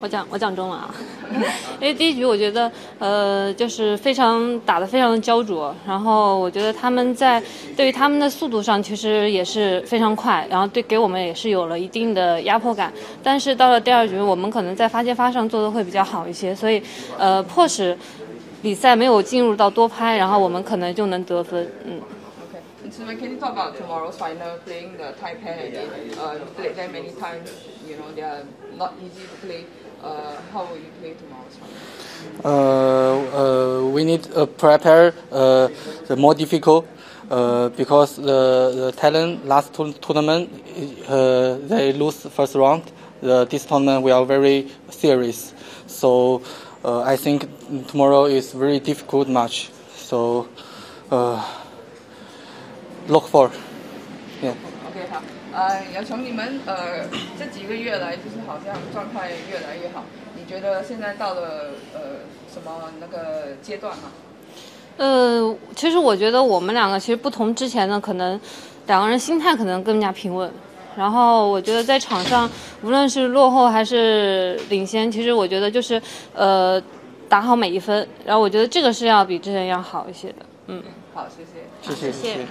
我讲我讲中文啊，因为第一局我觉得呃就是非常打得非常的焦灼，然后我觉得他们在对于他们的速度上其实也是非常快，然后对给我们也是有了一定的压迫感。但是到了第二局，我们可能在发接发上做的会比较好一些，所以呃迫使比赛没有进入到多拍，然后我们可能就能得分，嗯。So can you talk about tomorrow's final playing the Taipei again? Uh, played them many times. You know they are not easy to play. Uh, how will you play tomorrow's final? Uh, uh, we need to prepare uh, the more difficult uh, because the, the talent last tour- tournament uh, they lose first round. The, this tournament we are very serious, so uh, I think tomorrow is very difficult match. So uh, look for, yeah. OK，好，呃，姚琼，你们呃这几个月来就是好像状态越来越好，你觉得现在到了呃什么那个阶段吗？呃，其实我觉得我们两个其实不同之前呢，可能两个人心态可能更加平稳。然后我觉得在场上，无论是落后还是领先，其实我觉得就是呃打好每一分。然后我觉得这个是要比之前要好一些的。嗯，好，谢谢。谢谢谢谢谢谢。